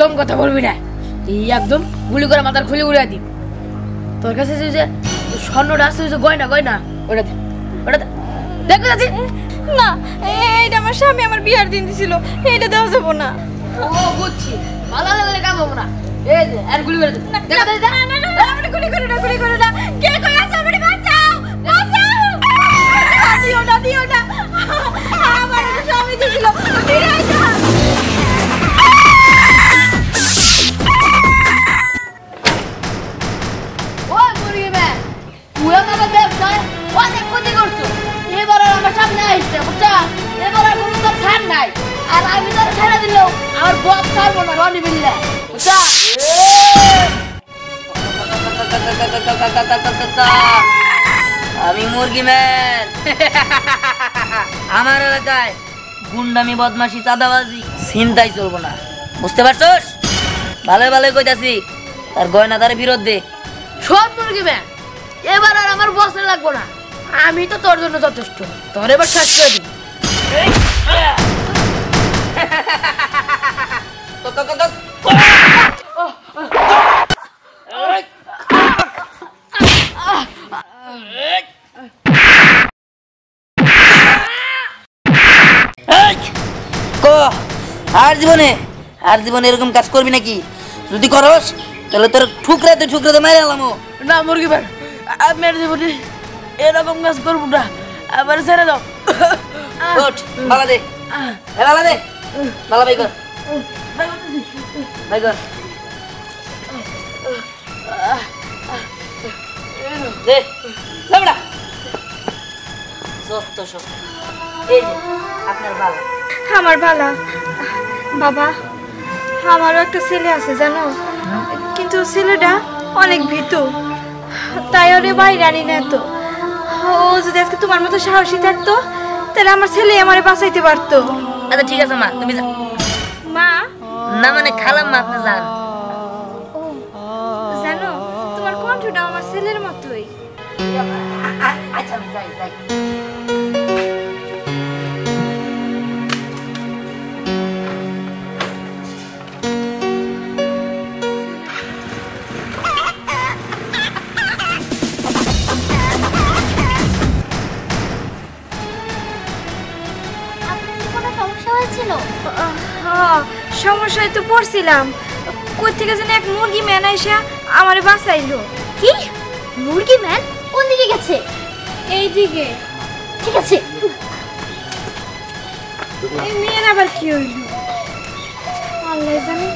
একদম কথা বলবি না। এই একদম গুলি করে মাথার খুলে উড়ে দিই তোর কাছে যে যে স্বর্ণটা ওই যে গয়না গয়না ওটা দে ওটা দে। দেখো যাচ্ছি না এইটা আমার স্বামী আমার বিয়ার দিন দিছিল এইটা দেওয়া যাব না। ও বুঝছি। ভালো লাগলে কাম হব না। এই যে আর গুলি করে দে। না না না গুলি করো না গুলি করো না। কে কই আছে বাঁচাও বাঁচাও। আহ, দিও না দিও না। আমার স্বামী দিছিল। আমি আমার মুরগি ম্যান। আমার এলাকায় গুন্ডামি, বদমাশি, চাঁদাবাজি চিন্তাই চলবো না। বুঝতে পারছস? ভালো ভালো কইতাছি। তার গয়না তার দে। সব মুরগি ম্যান, এবার আর আমার বসে লাগবো না। আমি তো তোর জন্য যথেষ্ট। তোর এবার শেষ করে দিই ক আর জীবনে আর জীবনে এরকম কাজ করবি নাকি? যদি করস তাহলে তোর ঠুকরাতে ঠুকরাতে মেরে এলাম না মুরগি আমি আর জীবনে এরকম কাজ করব না। আবার ছেড়ে দাও। ওঠ বালা দে। এ বালা দে। বালা কর। কর। দে। লাবড়া। সত্য সত্য। এই যে আপনার বালা। আমার ভালা বাবা আমারও একটা ছেলে আছে জানো? কিন্তু ছেলেটা অনেক ভীতু। তাই ওরে বাইরে আনি না তো ও যদি আজকে তোমার মতো সাহসী থাকতো তাহলে আমার ছেলে আমারে বাঁচাইতে পারতো। আচ্ছা ঠিক আছে মা তুমি মা? না মানে খালাম মা আপনি যান। জানো তোমার কণ্ঠটা আমার ছেলের মতোই। পড়ছিলাম। কই থেকে যেন এক মুরগি ম্যান আইসা আমারে বাঁচাইলো। কি? মুরগি ম্যান? কোন দিকে গেছে? এই দিকে ঠিক আছে। এই মেয়ের আবার কি হইল? আল্লাহ জানে।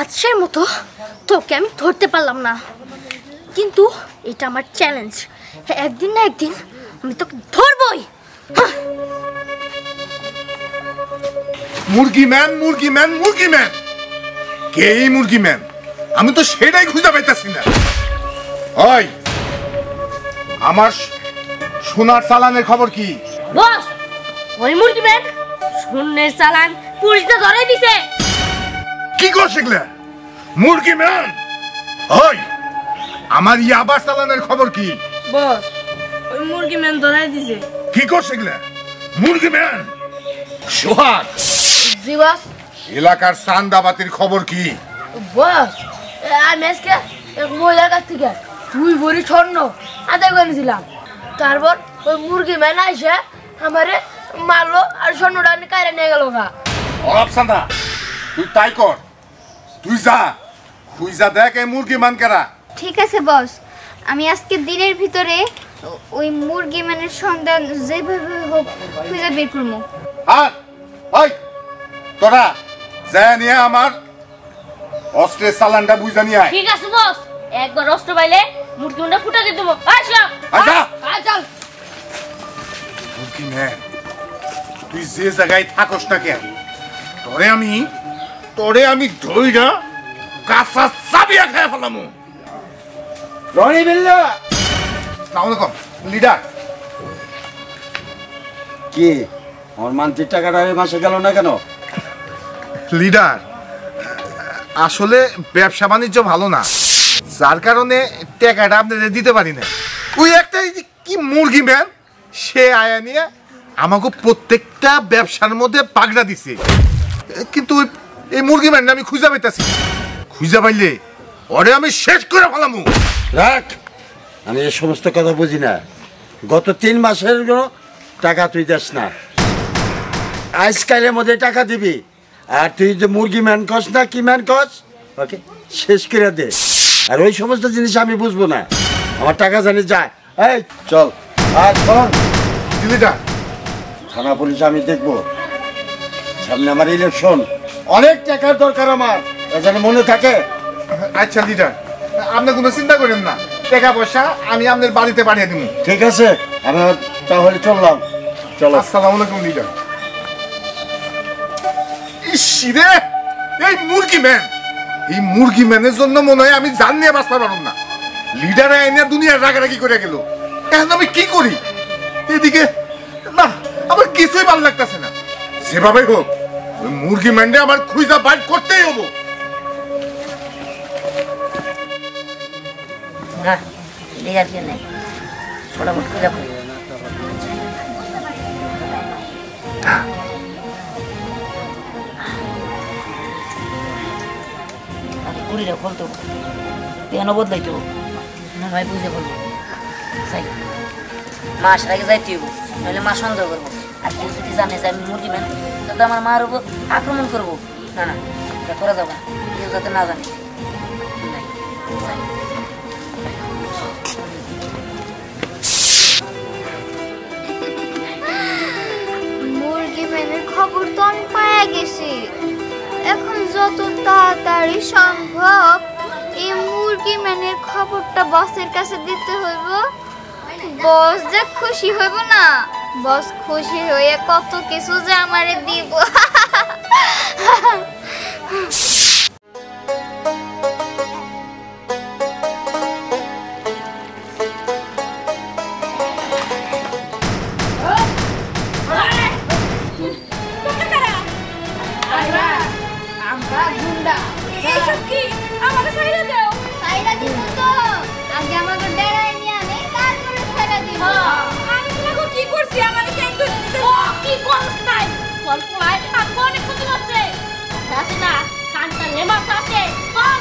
আজকের মতো তোকে আমি ধরতে পারলাম না। কিন্তু এটা আমার চ্যালেঞ্জ একদিন না একদিন আমি তোকে ধরবই। মুরগি ম্যান মুরগি ম্যান মুরগি ম্যান। কে এই মুরগি ম্যান? আমি তো সেটাই খুঁজে পাইতাছি না। ওই আমার সোনার চালানের খবর কি? বস ওই মুরগি ম্যান শূন্যের চালান পুলিশটা ধরে দিছে। কি কর শিখলে? মুরগি ম্যান। ওই আমার ইয়াবার চালানের খবর কি? বস ওই মুরগি ম্যান ধরাই দিছে। কি কর শিখলে? মুরগি ম্যান। সোহাগ জি বস। এলাকার চান্দাবাতির খবর কি? বস আমি আজকে এক মহিলার কাছ থেকে দুই ভরি স্বর্ণ আদায় করে নিয়েছিলাম। তারপর ওই মুরগি ম্যান এসে আমারে মারলো আর স্বর্ণটা কাইরে নিয়ে গেল গা। চান্দা তুই তাই কর। তুই যা খুঁজা দেখ এই মুরগি মান কেরা। ঠিক আছে বস। আমি আজকে দিনের ভিতরে ওই মুরগি মানের সন্ধান যেভাবে হোক খুঁজে বের করব আর ওই তোরা যায় নিয়ে আমার অস্ত্রের চালানটা বুঝা নিয়ে আয়। ঠিক আছে বস। একবার অস্ত্র পাইলে মুরগি মুন্ডা ফুটা দিয়ে দেবো আসো আচ্ছা। চল। মুরগি ম্যান তুই যে জায়গায় থাকস না কেন তোরে আমি তোরে আমি ধইরা কাঁচা চাবিয়া খেয়ে ফেলামু। রনি বিল্লা। সালাম আলাইকুম লিডার। কে আমার মান্তির টাকাটা এই মাসে গেল না কেন? লিডার আসলে ব্যবসা বাণিজ্য ভালো না। যার কারণে টাকাটা আপনাদের দিতে পারি না ওই একটা কি মুরগি ম্যান সে আয়া নিয়ে আমাকে প্রত্যেকটা ব্যবসার মধ্যে পাগড়া দিছে। কিন্তু ওই- এই মুরগি ম্যানটা আমি খুঁজে পাইতাছি। খুঁজে পাইলে ওরে আমি শেষ করে ফেলামু। রাখ আমি এই সমস্ত কথা বুঝি না। গত তিন মাসের টাকা তুই দেস না। আজকালের মধ্যে টাকা দিবি। আর তুই যে মুরগি ম্যান কস না কি ম্যান কস? ওকে শেষ করে দে। আর ওই সমস্ত জিনিস আমি বুঝব না। আমার টাকা জানি যায় এই চল। আর লিডার থানা পুলিশ আমি দেখব। সামনে আমার ইলেকশন অনেক টাকার দরকার আমার। যেন মনে থাকে। আচ্ছা লিডার আপনি কোনো চিন্তা করেন না। টাকা পয়সা আমি আপনার বাড়িতে পাঠিয়ে দিব ঠিক আছে আমি তাহলে চললাম। চলো। আসসালামু আলাইকুম লিডার। ইসিরে এই মুরগি ম্যান। এই মুরগি ম্যানের জন্য মনে হয় আমি জান নিয়ে বাঁচতে পারব না। লিডার এনে দুনিয়ার রাগারাগি করে গেল। এখন আমি কি করি? এদিকে না আমার কিছুই ভালো লাগতেছে না। সেভাবে হোক মুরগি ম্যানটা আমার খুঁজা বাইর করতেই হব। ভাই, বুঝে মাস আগে যাইতে হইব, নইলে মা সন্দেহ করব। আর কেউ যদি জানে যে আমি মুরগি ম্যান তাহলে আমার মার উপর আক্রমণ করব। না না, এটা করা যাবে কেউ যাতে না জানে। মুরগি ম্যানের খবর তো আমি পায়া গেছি। এখন যত তাড়াতাড়ি সম্ভব এই মুরগি ম্যানের খবরটা বসের কাছে দিতে হইব। বস যে খুশি হইব না। বস খুশি হয়ে কত কিছু যে আমারে দিব। তোর পোলাই থাকব অনেক ক্ষতি না কানটা লেমা থাকে কম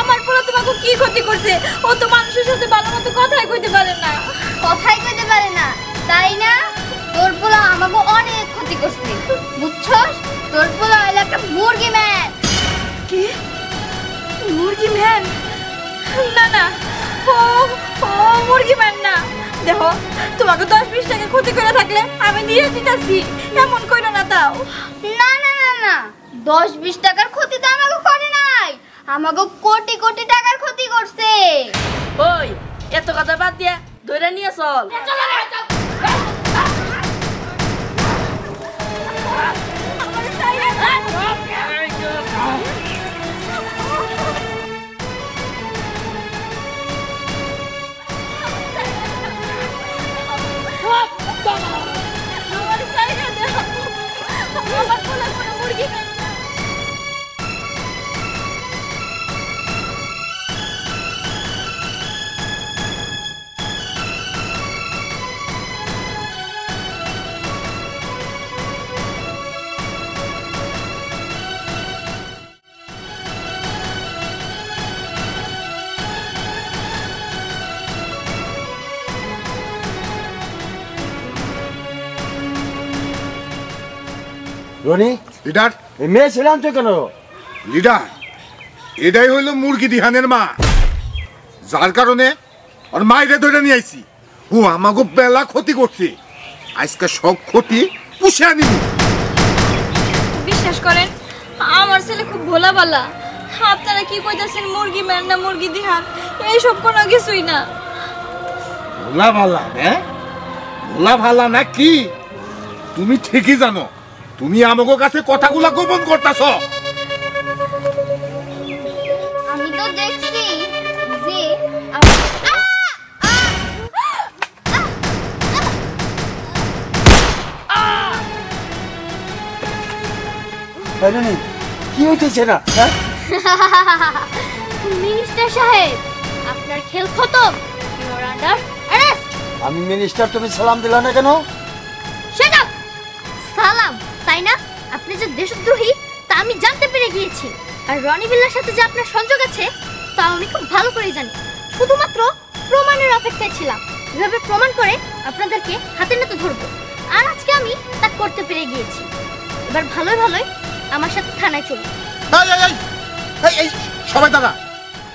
আমার পুরো তোমাকে কি ক্ষতি করছে? ও তো মানুষের সাথে ভালো মতো কথাই কইতে পারে না। কথাই কইতে পারে না। তাই না? তোর পোলা আমাকে অনেক ক্ষতি করছে। বুঝছস? তোর পোলা হলো একটা মুরগি ম্যান কি? মুরগি ম্যান না না। ও ও মুরগি ম্যান দেখো তোমাকে দশ বিশ টাকা ক্ষতি করে থাকলে আমি দিয়ে দিতেছি। এমন কইরো না তাও। না না না না। দশ বিশ টাকার ক্ষতি তো আমাকে করে নাই। আমাকে কোটি কোটি টাকার ক্ষতি করছে। ওই এত কথা বাদ দিয়া ধরে নিয়ে চল। রনি? লিডার। এই মেয়ে ছিলাম তো কেন? লিডার এটাই হইল মুরগি দিহানের মা। যার কারণে ওর মাইরে ধরে নিয়ে আইছি। ও আমাকে বেলা ক্ষতি করছে। আজকে সব ক্ষতি পুষে আনিব। বিশ্বাস করেন আমার ছেলে খুব ভোলা বালা। আপনারা কি কইতাছেন মুরগি ম্যান না মুরগি দিহান? এইসব কোনো কিছুই না। ভোলা ভালা হ্যাঁ? ভোলা ভালা না কি? তুমি ঠিকই জানো। তুমি আমাকে কাছে কথাগুলা গোপন করতেছ আমি তো দেখছি যে আমার- আ! আ! আ! আ! আ! রনি কি হইতেছে না হ্যাঁ মিনিস্টার সাহেব আপনার খেল খতম ইউর আন্ডার আমি মিনিস্টার তুমি সালাম দিলা না কেন যে দেশদ্রোহী তা আমি জানতে পেরে গিয়েছি। আর রনি বিল্লার সাথে যে আপনার সংযোগ আছে তা আমি খুব ভালো করেই জানি শুধুমাত্র প্রমাণের অপেক্ষায় ছিলাম। এভাবে প্রমাণ করে আপনাদেরকে হাতে নাতে ধরবো। আর আজকে আমি তা করতে পেরে গিয়েছি। এবার ভালোই ভালোই আমার সাথে থানায় চলুন। এই, এই, এই, এই, এই, সবাই দাদা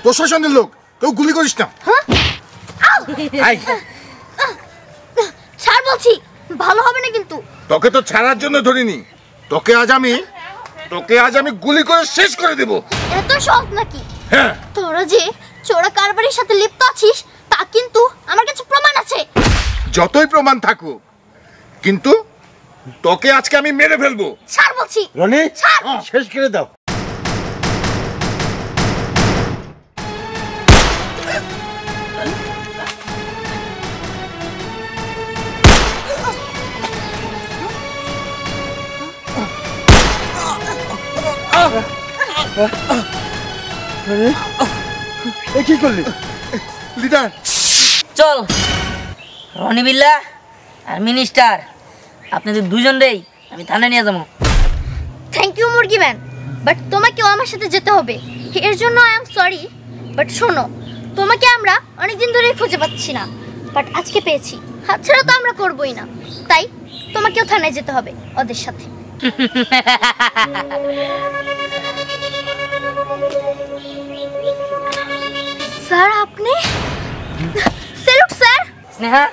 প্রশাসনের লোক কেউ গুলি করিস না। এই, ছাড় বলছি ভালো হবে না কিন্তু। তোকে তো ছাড়ার জন্য ধরিনি। তোকে আজ আমি তোকে আজ আমি গুলি করে শেষ করে দেব। এত শখ নাকি? হ্যাঁ। তোরা যে চোরা কারবারির সাথে লিপ্ত আছিস তা কিন্তু আমার কাছে প্রমাণ আছে। যতই প্রমাণ থাকুক কিন্তু তোকে আজকে আমি মেরে ফেলব। ছাড় বলছি। রনি ছাড়। শেষ করে দাও। এ কি করলি? লিডার। চল। রনি বিল্লা আর মিনিস্টার আপনাদের দুজনরেই আমি থানায় নিয়ে যাব। থ্যাংক ইউ মুরগি ম্যান। বাট তোমাকেও আমার সাথে যেতে হবে। এর জন্য আই এম সরি বাট শোনো তোমাকে আমরা অনেকদিন ধরেই খুঁজে পাচ্ছি না। বাট আজকে পেয়েছি। হাতছাড়া তো আমরা করবোই না। তাই তোমাকেও থানায় যেতে হবে ওদের সাথে। স্যার আপনি? Salute sir! স্নেহা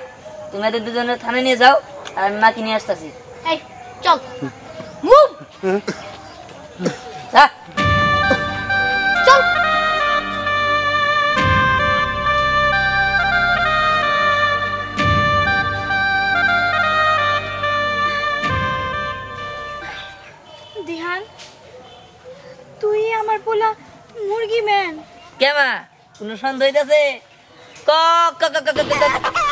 তুমি এদের দুজনের থানায় নিয়ে যাও আর নাকি নিয়ে আসতেছি। এই চল। মুভ যা। সন্দেহ হইতেছে ক ক ক ক ক